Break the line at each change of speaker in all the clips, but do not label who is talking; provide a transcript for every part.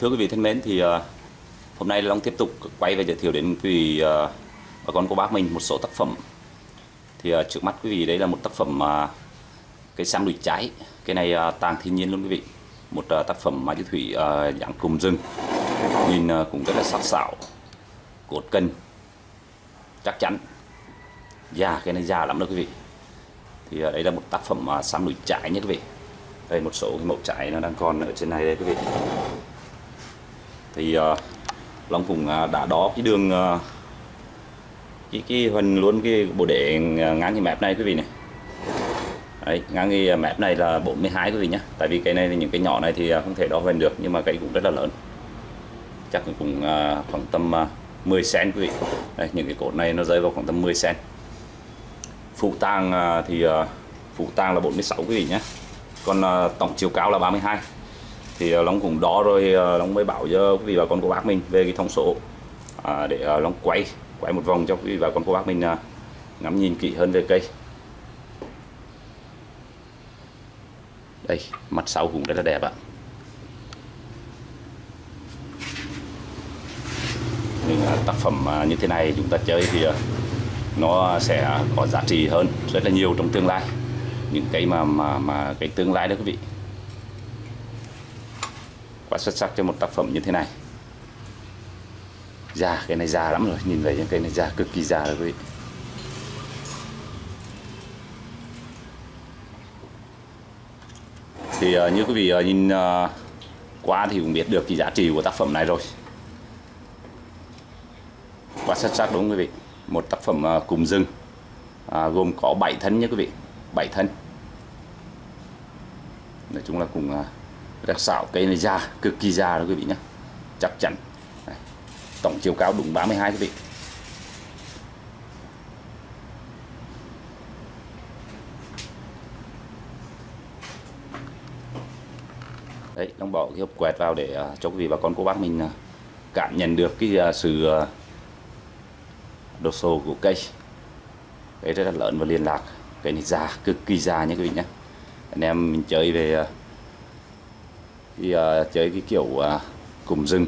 Thưa quý vị thân mến thì ờ, hôm nay Long tiếp tục quay và giới thiệu đến quý vị ờ, bà con cô bác mình một số tác phẩm. Thì ờ, trước mắt quý vị đây là một tác phẩm uh, cây sam đùi trái. Cái này tàng thiên nhiên luôn quý vị. Một tác phẩm mà chữ thủy dạng cùm rừng. Nhìn cũng rất là sắc sảo, cột cân, chắc chắn. Già, cái này già lắm đó quý vị. Thì đây là một tác phẩm uh, sam đùi trái nhé quý vị. Đây một số cái mẫu trái nó đang còn ở trên này đây quý vị thì uh, Long cũng uh, đã đo cái đường uh, cái cái hình luôn cái bộ để ngang cái mép này quý vị này. Đấy, ngang cái mép này là 42 quý vị nhé tại vì cái này những cái nhỏ này thì không thể đo hoành được nhưng mà cái cũng rất là lớn. Chắc cũng uh, khoảng tầm uh, 10 cm quý vị. Đây, những cái cột này nó rơi vào khoảng tầm 10 cm phụ tang uh, thì uh, phụ tang là 46 quý vị nhé còn uh, tổng chiều cao là 32 thì ờ, Long cũng đo rồi ờ, Long mới bảo cho quý vị bà con cô bác mình về cái thông số à, để ờ, Long quay quay một vòng cho quý vị bà con cô bác mình à, ngắm nhìn kỹ hơn về cây. Đây mặt sau cũng rất là đẹp ạ. Những à, tác phẩm à, như thế này chúng ta chơi thì nó sẽ có giá trị hơn rất là nhiều trong tương lai. Những cái mà mà mà cái tương lai đó quý vị xuất sắc cho một tác phẩm như thế này. Già cái này già lắm rồi. Nhìn về những cây này già cực kỳ già rồi quý vị thì uh, như quý vị uh, nhìn ờ, uh, qua thì cũng biết được cái giá trị của tác phẩm này rồi. Quá xuất sắc đúng không quý vị? Một tác phẩm uh, cùng rừng à, gồm có 7 thân nhé quý vị. 7 thân. Nói chung là cùng uh, rất xảo cây này già cực kỳ già đó quý vị nhé. Chắc chắn. Đây. tổng chiều cao đúng 32 quý vị. Đấy đang bỏ cái hộp quẹt vào để uh, cho quý vị bà con cô bác mình uh, cảm nhận được cái uh, sự uh, đồ sộ của cây. Cây rất là lớn và liên lạc. Cây này già cực kỳ già nha quý vị nhé. Anh em mình chơi về uh, thì uh, chơi cái kiểu uh, cùng rừng.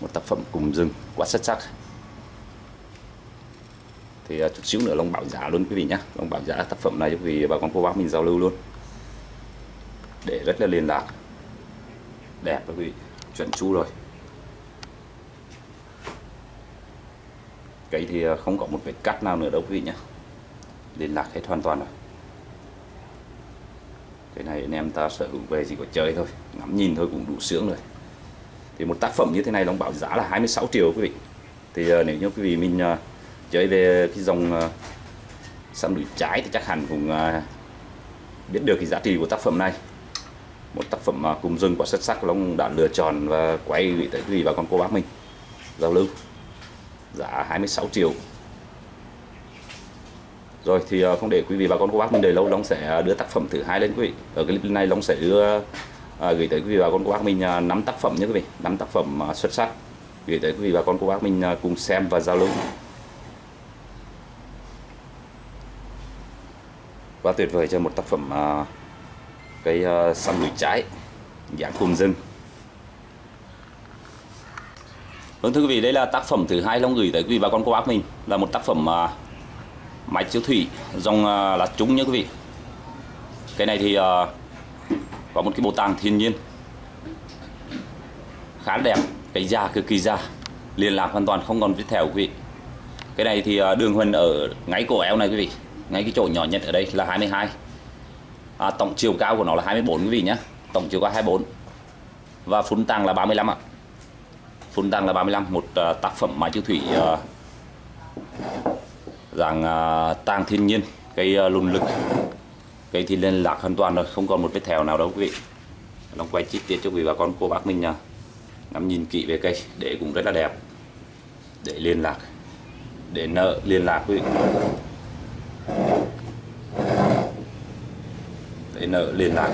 Một tác phẩm cùng rừng quá xuất sắc. Thì uh, chút xíu nữa long bảo giá luôn quý vị nhé long bảo giá tác phẩm này vì quý vị bà con cô bác mình giao lưu luôn. Để rất là liên lạc. Đẹp đó quý vị. Chuẩn chu rồi. Cây thì không có một vết cắt nào nữa đâu quý vị nhé liên lạc hết hoàn toàn rồi cái này anh em ta sở hữu về chỉ có chơi thôi ngắm nhìn thôi cũng đủ sướng rồi. Thì một tác phẩm như thế này Long bảo giá là 26 triệu quý vị. Thì uh, nếu như quý vị mình uh, chơi về cái dòng ờ, uh, xăm đuổi trái thì chắc hẳn cũng uh, biết được cái giá trị của tác phẩm này. Một tác phẩm uh, cùng rừng quả xuất sắc Long đã lựa chọn và quay gửi tới quý vị và con cô bác mình. Giao lưu. Giá 26 triệu rồi thì ờ, không để quý vị bà con cô bác mình đợi lâu Long sẽ ờ, đưa tác phẩm thứ hai lên quý vị. Ở clip này Long sẽ đưa à, gửi tới quý vị bà con cô bác mình năm tác phẩm nhé quý vị. Năm tác phẩm xuất sắc. Gửi tới quý vị bà con cô bác mình cùng xem và giao lưu. Quá tuyệt vời cho một tác phẩm à, cây à, xăm trái dạng cùng rừng. Vâng thưa quý vị, đây là tác phẩm thứ hai Long gửi tới quý vị bà con cô bác mình. Là một tác phẩm à, máy chiếu thủy. Dòng à, lá trúng nhé quý vị. Cái này thì à, có một cái bộ tàng thiên nhiên. Khá đẹp, cái da cực kỳ da, liên lạc hoàn toàn không còn vết thèo quý vị. Cái này thì à, đường huân ở ngay cổ eo này quý vị, ngay cái chỗ nhỏ nhất ở đây là 22. À, tổng chiều cao của nó là 24 quý vị nhé, tổng chiều cao 24 và phun tàng là 35 ạ. Phun tăng là 35 một uh, tác phẩm máy chiếu thủy uh, dạng à, tang thiên nhiên cây à, lùn lực cây thì liên lạc hoàn toàn rồi, không còn một vết thèo nào đâu quý vị. Long quay chi tiết cho quý bà con cô bác mình nha. ngắm nhìn kỹ về cây, để cũng rất là đẹp. Để liên lạc, để nợ, liên lạc quý vị. Để nợ, liên lạc.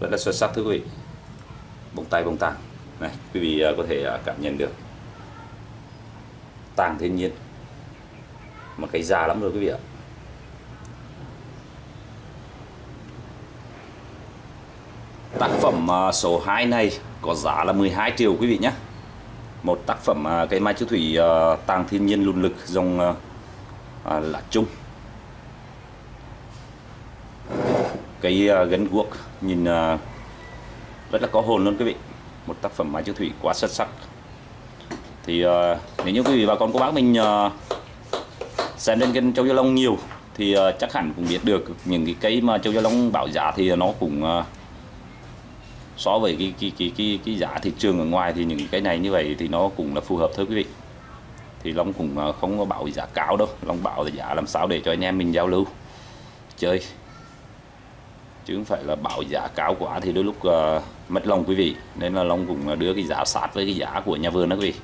Rất là xuất sắc thưa quý vị. Bông tay bông tàng này, quý vị có thể cảm nhận được tàng thiên nhiên mà cây già lắm rồi quý vị ạ. Tác phẩm à, số 2 này có giá là 12 triệu quý vị nhé. Một tác phẩm à, cây mai chiếu thủy à, tàng thiên nhiên lùn lực, dòng lá chung cây gân guốc nhìn rất là có hồn luôn quý vị. Một tác phẩm mai chiếu thủy quá xuất sắc. Thì nếu như quý vị và con cô bác mình xem trên kênh châu gia long nhiều thì uh, chắc hẳn cũng biết được những cái cây mà châu gia long bảo giá thì nó cũng uh, so với cái cái cái cái cái giá thị trường ở ngoài thì những cái này như vậy thì nó cũng là phù hợp thôi quý vị. Thì Long cũng ờ, không có bảo giá cao đâu Long bảo là giá làm sao để cho anh em mình giao lưu chơi. Chứ không phải là bảo giá cao quá thì đôi lúc uh, mất lòng quý vị nên là Long cũng đưa cái giá sát với cái giá của nhà vườn đó quý vị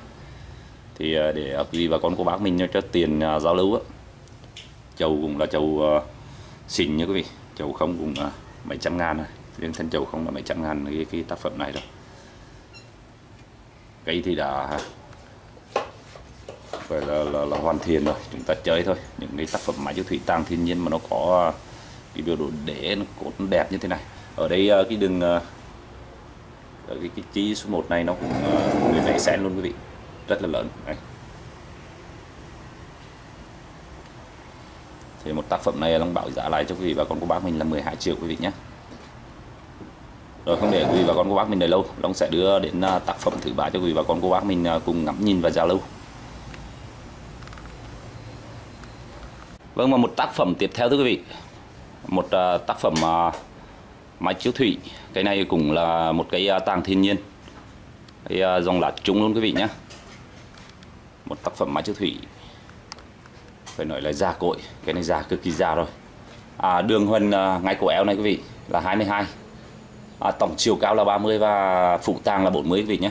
thì ờ, để quý và con cô bác mình cho tiền à, giao lưu á. Chầu cũng là chầu ờ, xịn nha quý vị. Chầu không cũng là mấy trăm ngàn này riêng thân chầu không là mấy trăm ngàn cái, cái tác phẩm này rồi cây thì đã à, phải là, là, là hoàn thiện rồi. Chúng ta chơi thôi. Những cái tác phẩm máy chiếu thủy tàng thiên nhiên mà nó có à, cái biểu đồ để nó cốt nó đẹp như thế này. Ở đây cái đường ở cái, cái chi số 1 này nó cũng uh, 17 cm luôn quý vị rất là lớn. Đấy. thì một tác phẩm này Long bảo giá lại cho quý vị và con cô bác mình là 12 triệu quý vị nhé. Rồi không để quý vị và con cô bác mình đợi lâu Long sẽ đưa đến à, tác phẩm thứ ba cho quý vị và con cô bác mình à, cùng ngắm nhìn và giao lưu. Vâng và một tác phẩm tiếp theo thưa quý vị. Một à, tác phẩm uh, máy chiếu thủy cái này cũng là một cái uh, tàng thiên nhiên. Cái uh, dòng lá trúng luôn quý vị nhé một tác phẩm máy chiếu thủy. Phải nói là già cội cái này già cực kỳ già rồi. À, đường huân à, ngay cổ eo này quý vị là 22 à, tổng chiều cao là 30 và phụ tàng là 40 quý vị nhé.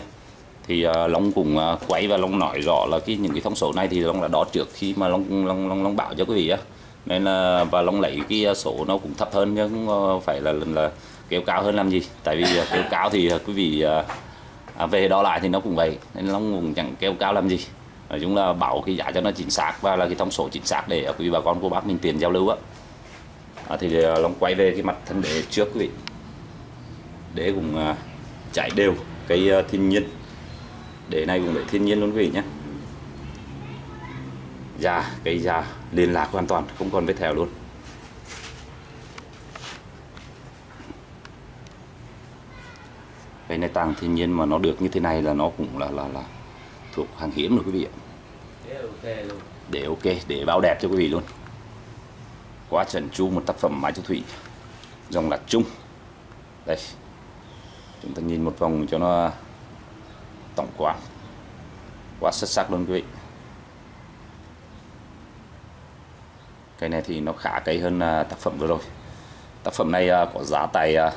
Thì à, Long cũng à, quay và Long nói rõ là cái những cái thông số này thì Long đã đo trước khi mà Long Long Long, Long bảo cho quý vị á. Nên là và Long lấy cái à, số nó cũng thấp hơn chứ không phải là là kéo cao hơn làm gì. Tại vì à, kéo cao thì quý vị à, à, về đo lại thì nó cũng vậy. Nên Long cũng chẳng kéo cao làm gì nói chung là bảo cái giá cho nó chính xác và là cái thông số chính xác để quý bà con cô bác mình tiền giao lưu á. À, thì à, Long quay về cái mặt thân đế trước quý vị. Để cũng à, uh, chạy đều cái uh, thiên nhiên. Để này cũng để thiên nhiên luôn quý vị nhé. Già cây già liên lạc hoàn toàn không còn vết thèo luôn. Cái này tàng thiên nhiên mà nó được như thế này là nó cũng là là là thuộc hàng hiếm rồi quý vị ạ.
Để ok luôn
để ok để bao đẹp cho quý vị luôn. Quá trần chu, một tác phẩm mái châu thủy dòng lạc trung. Đây, chúng ta nhìn một vòng cho nó tổng quát. Quá xuất sắc luôn quý vị. Cây này thì nó khá cây hơn à, tác phẩm vừa rồi. Tác phẩm này à, có giá tại à,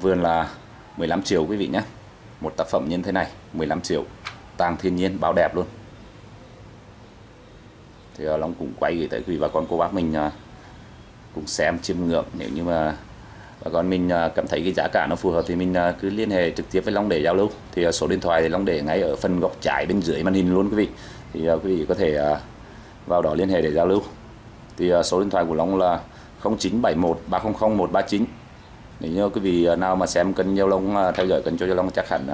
vườn là 15 triệu quý vị nhé. Một tác phẩm như thế này 15 triệu tàng thiên nhiên bao đẹp luôn. Thì ờ, Long cũng quay gửi tới quý bà con cô bác mình ờ, cùng xem, chiêm ngưỡng. Nếu như mà bà con mình ờ, cảm thấy cái giá cả nó phù hợp thì mình cứ liên hệ trực tiếp với Long để giao lưu. Thì số điện thoại thì Long để ngay ở phần góc trái bên dưới màn hình luôn quý vị. Thì quý vị có thể vào đó liên hệ để giao lưu. Thì số điện thoại của Long là 0971 300 139 nếu như quý vị nào mà xem kênh Giao Long theo dõi kênh cho Giao Long chắc hẳn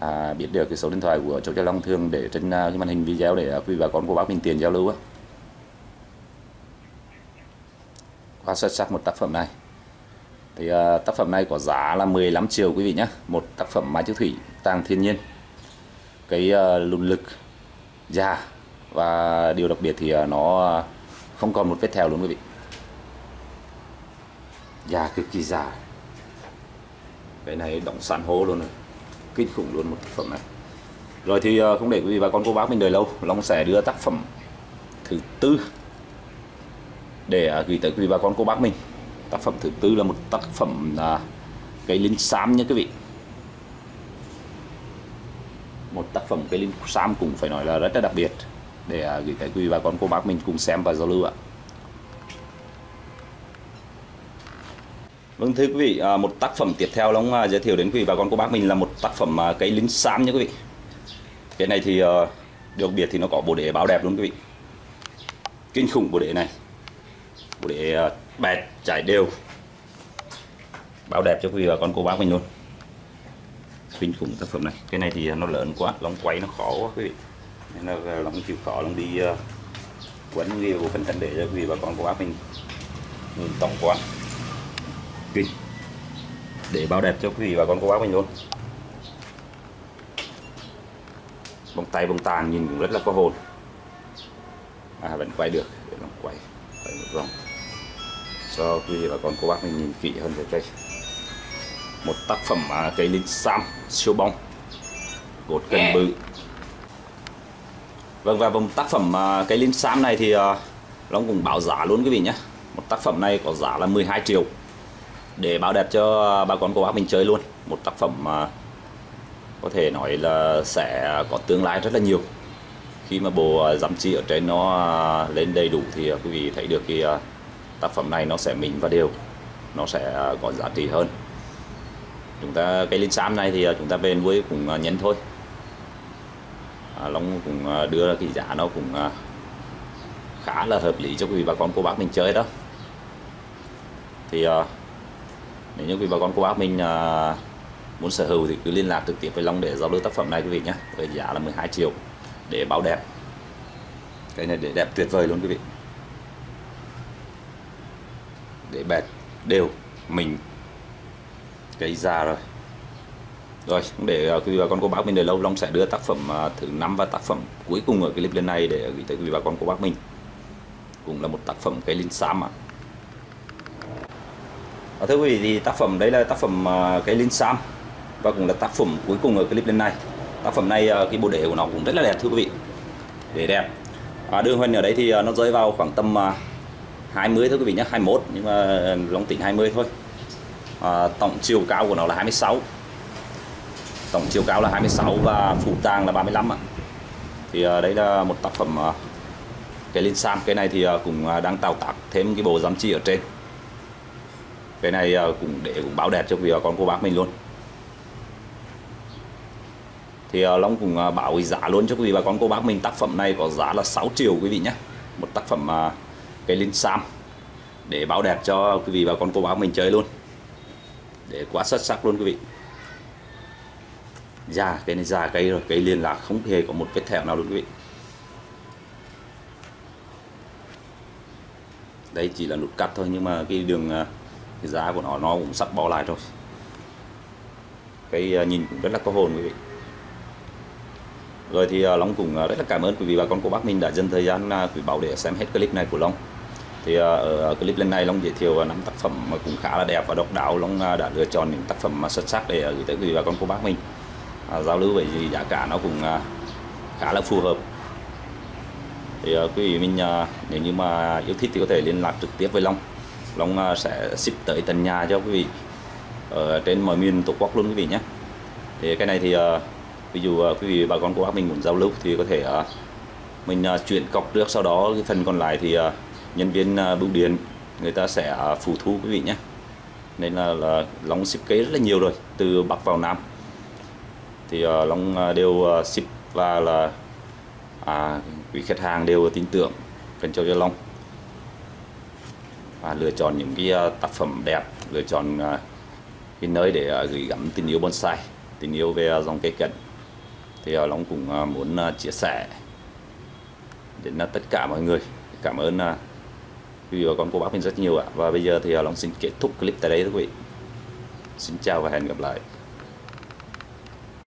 à, biết được cái số điện thoại của chỗ Giao Long thường để trên à, cái màn hình video để à, quý bà con của bác mình tiền giao lưu á. Quá xuất sắc một tác phẩm này. Thì à, tác phẩm này có giá là 15 triệu quý vị nhé một tác phẩm mái chữ thủy tàng thiên nhiên. Cái à, lùn lực già. Và điều đặc biệt thì à, nó à, không còn một vết thèo luôn quý vị. Già cực kỳ già. Cái này động san hố luôn rồi kinh khủng luôn một tác phẩm này. Rồi thì ờ, không để quý vị và con cô bác mình đợi lâu Long sẽ đưa tác phẩm thứ tư để ờ, gửi tới quý vị và con cô bác mình. Tác phẩm thứ tư là một tác phẩm à, cây linh xám nha quý vị. Một tác phẩm cây linh xám cũng phải nói là rất là đặc biệt để ờ, gửi tới quý vị và con cô bác mình cùng xem và giao lưu ạ. Vâng thưa quý vị, à, một tác phẩm tiếp theo Long à, giới thiệu đến quý vị và con cô bác mình là một tác phẩm à, cây lính xám nha quý vị. Cái này thì ờ, đặc biệt thì nó có bộ đế báo đẹp luôn quý vị. Kinh khủng bộ đế này. Bộ đế ờ, bẹt trải đều bao đẹp cho quý vị và con cô bác mình luôn kinh khủng tác phẩm này cái này thì nó lớn quá long quay nó khó quá quý vị nên là ờ, long chịu khó long đi quấn ghi phần thân để cho quý vị và con cô bác mình nhìn tổng quan kinh. Để bao đẹp cho quý vị và con cô bác mình luôn. Bông tay bông tàn nhìn cũng rất là có hồn. À vẫn quay được để long quay quay một vòng. Cho quý vị và con cô bác mình nhìn kỹ hơn về cây. Một tác phẩm à, cây linh sam siêu bông. Gột cân bự. Vâng và một tác phẩm à, cây linh sam này thì à, Long cũng báo giá luôn quý vị nhé. Một tác phẩm này có giá là 12 triệu để báo đẹp cho bà con cô bác mình chơi luôn. Một tác phẩm mà có thể nói là sẽ có tương lai rất là nhiều. Khi mà bộ giám trị ở trên nó à, lên đầy đủ thì quý vị thấy được cái à, tác phẩm này nó sẽ mịn và đều. Nó sẽ à, có giá trị hơn. Chúng ta cây linh sam này thì chúng ta về nuôi cũng nhân thôi. À, Long cũng đưa ra cái giá nó cũng khá là hợp lý cho quý vị bà con cô bác mình chơi đó. Thì nếu như quý bà con cô bác mình à, muốn sở hữu thì cứ liên lạc trực tiếp với Long để giao lưu tác phẩm này quý vị nhé. Với giá là 12 triệu để báo đẹp. Cái này để đẹp tuyệt vời luôn quý vị. Để bẹt đều mình. Cái già rồi. Rồi, để à, quý vị bà con cô bác mình để lâu, Long sẽ đưa tác phẩm à, thứ năm và tác phẩm cuối cùng ở clip lần này để gửi tới quý vị bà con cô bác mình. Cũng là một tác phẩm cây linh xám ạ à. Ờ, thưa quý vị thì tác phẩm đây là tác phẩm à, cây linh sam và cũng là tác phẩm cuối cùng ở clip lần này. Tác phẩm này à, cái bộ đề của nó cũng rất là đẹp thưa quý vị. Để đẹp. À, đường hoành ở đây thì à, nó rơi vào khoảng tầm 20 thôi quý vị nhé 21 nhưng mà Long tỉnh 20 thôi. À, tổng chiều cao của nó là 26 tổng chiều cao là 26 và phủ tang là 35 ạ. Thì à, đây là một tác phẩm cái linh sam. Cái này thì cũng đang tạo tác thêm cái bộ giám chi ở trên cái này ờ, cũng để cũng báo đẹp cho quý vị con cô bác mình luôn. Thì uh, Long cũng uh, bảo giá luôn cho quý vị bà con cô bác mình. Tác phẩm này có giá là 6 triệu quý vị nhé một tác phẩm uh, cây linh sam để báo đẹp cho quý vị bà con cô bác mình chơi luôn. Để quá xuất sắc luôn quý vị. Già cây này già cây rồi cây liên lạc không hề có một vết thẹo nào luôn quý vị. Đây chỉ là nút cắt thôi nhưng mà cái đường thì giá của nó nó cũng sắp bỏ lại rồi. Cái à, nhìn cũng rất là có hồn quý vị. Rồi thì à, Long cũng à, rất là cảm ơn quý vị bà con cô bác mình đã dành thời gian quý bảo để xem hết clip này của Long. Thì ở clip lần này Long giới thiệu năm tác phẩm mà cũng khá là đẹp và độc đáo. Long đã lựa chọn những tác phẩm mà xuất sắc để gửi tới quý vị bà con cô bác mình. À, giao lưu với giá cả nó cũng khá là phù hợp. Thì quý vị mình nếu như mà yêu thích thì có thể liên lạc trực tiếp với Long. Long à, sẽ ship tới tận nhà cho quý vị. Ở trên mọi miền tổ quốc luôn quý vị nhé. Thì cái này thì à, ví dụ à, quý vị bà con của bác mình muốn giao lưu thì có thể mình chuyển cọc trước sau đó cái phần còn lại thì nhân viên bưu điện người ta sẽ phụ thu quý vị nhé. Nên là, là Long ship kế rất là nhiều rồi từ Bắc vào Nam. Thì Long đều ship và là à, quý khách hàng đều tin tưởng cần cho cho Long và lựa chọn những cái ờ, tác phẩm đẹp, lựa chọn ờ, cái nơi để ờ, gửi gắm tình yêu bonsai, tình yêu về dòng cây cảnh thì Long cũng muốn chia sẻ đến tất cả mọi người. Cảm ơn quý vị và con cô bác mình rất nhiều ạ. Và bây giờ thì Long xin kết thúc clip tại đây thưa quý vị. Xin chào và hẹn gặp lại.